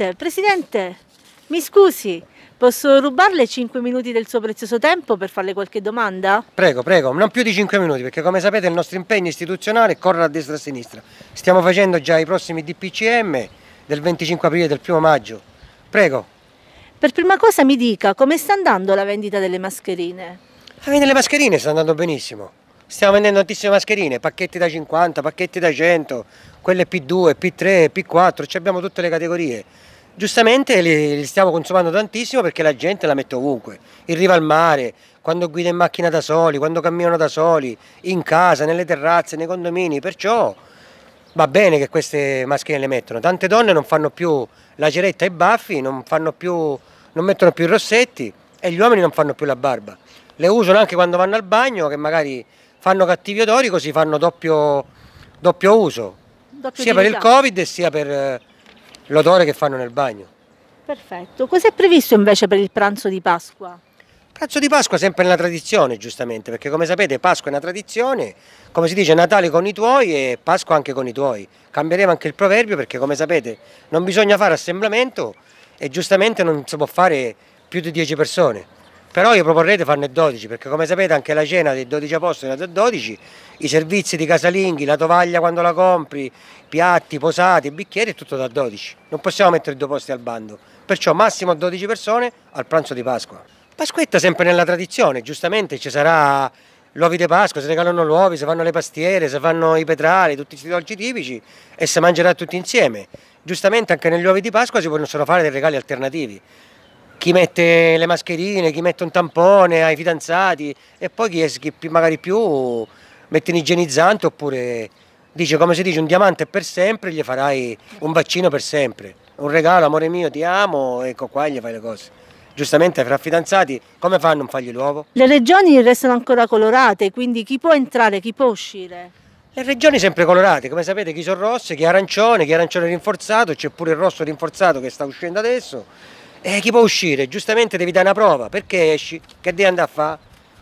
Presidente, Presidente, mi scusi, posso rubarle 5 minuti del suo prezioso tempo per farle qualche domanda? Prego, prego, non più di 5 minuti perché come sapete il nostro impegno istituzionale corre a destra e a sinistra. Stiamo facendo già i prossimi DPCM del 25 aprile e del 1 maggio. Prego. Per prima cosa mi dica come sta andando la vendita delle mascherine? La vendita delle mascherine sta andando benissimo. Stiamo vendendo tantissime mascherine, pacchetti da 50, pacchetti da 100, quelle P2, P3, P4, abbiamo tutte le categorie. Giustamente li, li, stiamo consumando tantissimo perché la gente la mette ovunque, in riva al mare, quando guida in macchina da soli, quando camminano da soli, in casa, nelle terrazze, nei condomini, perciò va bene che queste mascherine le mettono. Tante donne non fanno più la ceretta e i baffi, non, più, non mettono più i rossetti e gli uomini non fanno più la barba. Le usano anche quando vanno al bagno che magari fanno cattivi odori così fanno doppio, doppio uso, doppio sia per il covid sia per eh, l'odore che fanno nel bagno. Perfetto, cos'è previsto invece per il pranzo di Pasqua? Pranzo di Pasqua sempre nella tradizione giustamente, perché come sapete Pasqua è una tradizione, come si dice Natale con i tuoi e Pasqua anche con i tuoi. Cambieremo anche il proverbio perché come sapete non bisogna fare assemblamento e giustamente non si può fare più di 10 persone. Però io proporrei di farne 12 perché come sapete anche la cena dei 12 apostoli è da 12, i servizi di casalinghi, la tovaglia quando la compri, piatti, posati, bicchieri è tutto da 12. Non possiamo mettere due posti al bando, perciò massimo 12 persone al pranzo di Pasqua. Pasquetta sempre nella tradizione, giustamente ci sarà l'uovi di Pasqua, si regalano l'uovi, si fanno le pastiere, si fanno i petrali, tutti questi dolci tipici e si mangerà tutti insieme. Giustamente anche negli uovi di Pasqua si possono fare dei regali alternativi chi mette le mascherine, chi mette un tampone ai fidanzati e poi chi, è, chi magari più mette un igienizzante oppure dice come si dice un diamante per sempre gli farai un vaccino per sempre un regalo amore mio ti amo ecco qua gli fai le cose giustamente fra fidanzati come fanno a non fargli l'uovo? Le regioni restano ancora colorate quindi chi può entrare chi può uscire? Le regioni sempre colorate, come sapete chi sono rosse, chi è arancione, chi è arancione rinforzato, c'è pure il rosso rinforzato che sta uscendo adesso eh, chi può uscire? Giustamente devi dare una prova, perché esci? Che devi andare a fare?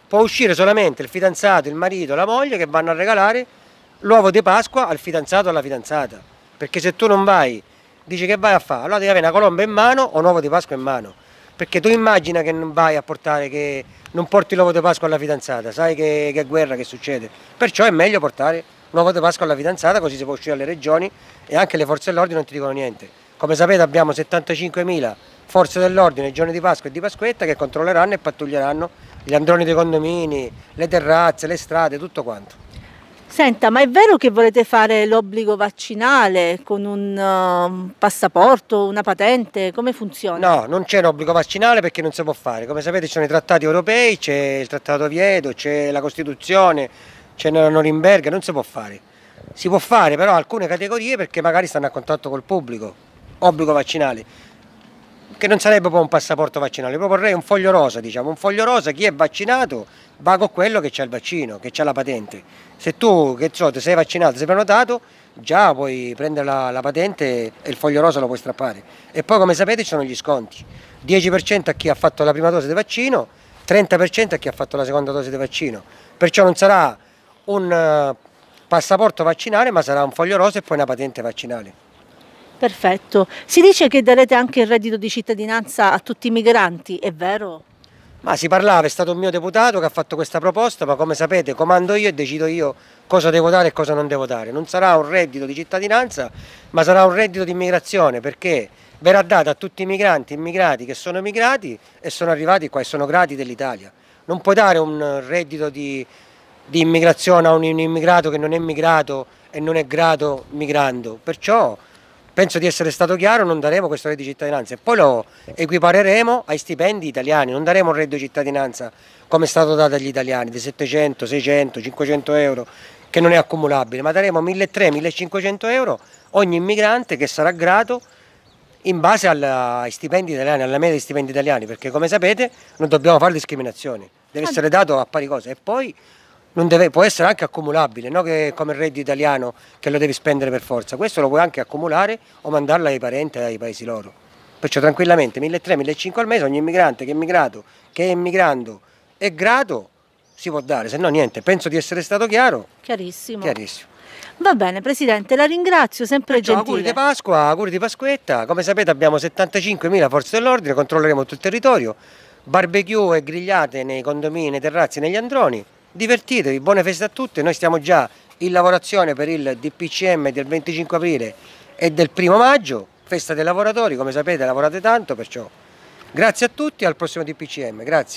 Può uscire solamente il fidanzato, il marito, la moglie che vanno a regalare l'uovo di Pasqua al fidanzato o alla fidanzata. Perché se tu non vai, dici che vai a fare, allora devi avere una colomba in mano o un uovo di Pasqua in mano. Perché tu immagina che non vai a portare, che non porti l'uovo di Pasqua alla fidanzata, sai che, che guerra che succede. Perciò è meglio portare l'uovo di Pasqua alla fidanzata, così si può uscire alle regioni e anche le forze dell'ordine non ti dicono niente. Come sapete abbiamo 75.000 forze dell'ordine, i giorni di Pasqua e di Pasquetta che controlleranno e pattuglieranno gli androni dei condomini, le terrazze, le strade, tutto quanto. Senta, ma è vero che volete fare l'obbligo vaccinale con un uh, passaporto, una patente? Come funziona? No, non c'è l'obbligo vaccinale perché non si può fare. Come sapete ci sono i trattati europei, c'è il trattato Oviedo, c'è la Costituzione, c'è Norimberga, non si può fare. Si può fare però alcune categorie perché magari stanno a contatto col pubblico, obbligo vaccinale che non sarebbe poi un passaporto vaccinale, proporrei un foglio rosa, diciamo, un foglio rosa, chi è vaccinato va con quello che ha il vaccino, che ha la patente. Se tu, che so, ti sei vaccinato, sei prenotato, già puoi prendere la, la, patente e il foglio rosa lo puoi strappare. E poi come sapete ci sono gli sconti, 10% a chi ha fatto la prima dose di vaccino, 30% a chi ha fatto la seconda dose di vaccino. Perciò non sarà un uh, passaporto vaccinale, ma sarà un foglio rosa e poi una patente vaccinale. Perfetto. Si dice che darete anche il reddito di cittadinanza a tutti i migranti, è vero? Ma si parlava, è stato un mio deputato che ha fatto questa proposta, ma come sapete comando io e decido io cosa devo dare e cosa non devo dare. Non sarà un reddito di cittadinanza, ma sarà un reddito di immigrazione, perché verrà dato a tutti i migranti, immigrati che sono migrati e sono arrivati qua e sono grati dell'Italia. Non puoi dare un reddito di, di immigrazione a un immigrato che non è migrato e non è grato migrando, perciò penso di essere stato chiaro, non daremo questo reddito di cittadinanza. E poi lo equipareremo ai stipendi italiani, non daremo un reddito di cittadinanza come è stato dato agli italiani di 700, 600, 500 euro che non è accumulabile, ma daremo 1.300-1.500 euro ogni immigrante che sarà grato in base ai stipendi italiani, alla media dei stipendi italiani, perché come sapete non dobbiamo fare discriminazioni, deve essere dato a pari cosa e poi deve, può essere anche accumulabile, non che come il reddito italiano che lo devi spendere per forza, questo lo puoi anche accumulare o mandarlo ai parenti e ai paesi loro. Perciò tranquillamente 1.300-1.500 al mese ogni immigrante che è immigrato, che è immigrando è grato, si può dare, se no niente, penso di essere stato chiaro. Chiarissimo. Chiarissimo. Va bene Presidente, la ringrazio, sempre Perciò, gentile. auguri di Pasqua, auguri di Pasquetta, come sapete abbiamo 75.000 forze dell'ordine, controlleremo tutto il territorio, barbecue e grigliate nei condomini, nei terrazzi, negli androni, divertitevi, buone feste a tutti, noi stiamo già in lavorazione per il DPCM del 25 aprile e del primo maggio, festa dei lavoratori, come sapete lavorate tanto, perciò grazie a tutti e al prossimo DPCM, grazie.